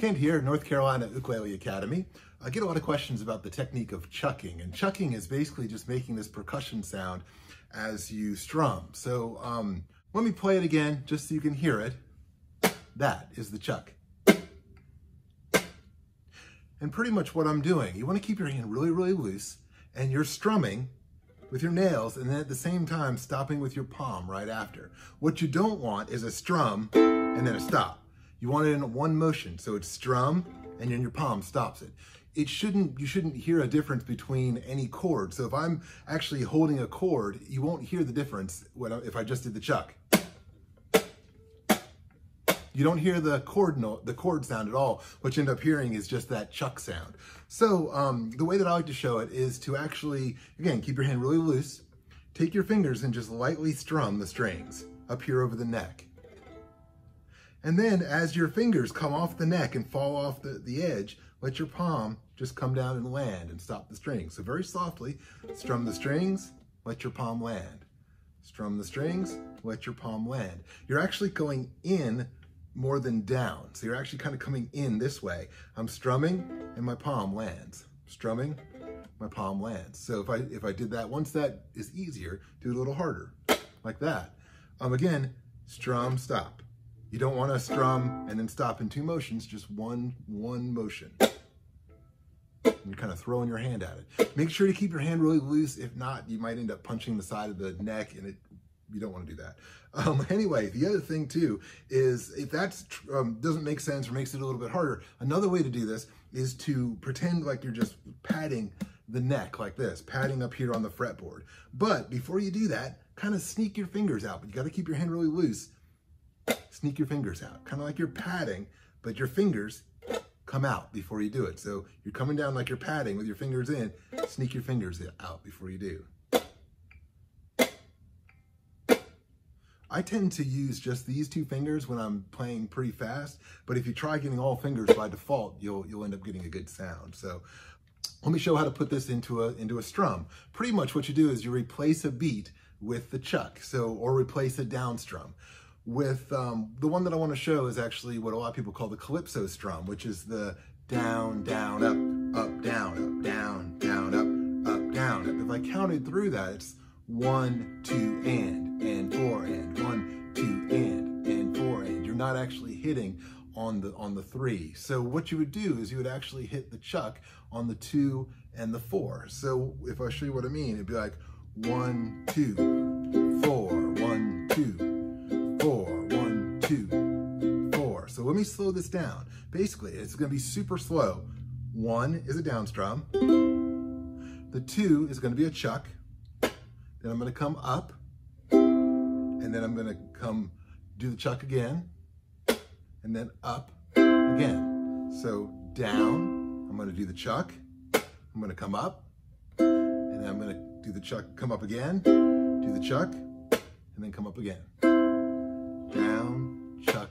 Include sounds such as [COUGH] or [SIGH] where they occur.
Kent here, North Carolina Ukulele Academy. I get a lot of questions about the technique of chucking, and chucking is basically just making this percussion sound as you strum. So um, let me play it again just so you can hear it. That is the chuck. And pretty much what I'm doing, you want to keep your hand really, really loose, and you're strumming with your nails, and then at the same time stopping with your palm right after. What you don't want is a strum and then a stop. You want it in one motion. So it's strum and then your palm stops it. It shouldn't, you shouldn't hear a difference between any chord. So if I'm actually holding a chord, you won't hear the difference when, if I just did the chuck. You don't hear the chord note, the chord sound at all. What you end up hearing is just that chuck sound. So um, the way that I like to show it is to actually, again, keep your hand really loose, take your fingers and just lightly strum the strings up here over the neck. And then as your fingers come off the neck and fall off the, the edge, let your palm just come down and land and stop the strings. So very softly, strum the strings, let your palm land. Strum the strings, let your palm land. You're actually going in more than down. So you're actually kind of coming in this way. I'm strumming and my palm lands. Strumming, my palm lands. So if I if I did that, once that is easier, do it a little harder, like that. Um, again, strum, stop. You don't want to strum and then stop in two motions, just one, one motion. You're kind of throwing your hand at it. Make sure to keep your hand really loose. If not, you might end up punching the side of the neck and it you don't want to do that. Um, [LAUGHS] anyway, the other thing too is if that um, doesn't make sense or makes it a little bit harder, another way to do this is to pretend like you're just patting the neck like this, patting up here on the fretboard. But before you do that, kind of sneak your fingers out, but you got to keep your hand really loose sneak your fingers out, kind of like you're patting, but your fingers come out before you do it. So you're coming down like you're patting with your fingers in, sneak your fingers out before you do. I tend to use just these two fingers when I'm playing pretty fast, but if you try getting all fingers by default, you'll you'll end up getting a good sound. So let me show how to put this into a into a strum. Pretty much what you do is you replace a beat with the chuck, so or replace a down strum with um, the one that I want to show is actually what a lot of people call the calypso strum, which is the down, down, up, up, down, up, down, down, up, up, down. If I counted through that, it's one, two, and, and four, and, one, two, and, and four, and. You're not actually hitting on the on the three. So what you would do is you would actually hit the chuck on the two and the four. So if I show you what I mean, it'd be like one, two, four, one, two, let me slow this down. Basically, it's gonna be super slow. One is a down strum. The two is gonna be a chuck. Then I'm gonna come up, and then I'm gonna come do the chuck again, and then up again. So down, I'm gonna do the chuck, I'm gonna come up, and then I'm gonna do the chuck, come up again, do the chuck, and then come up again down, chuck,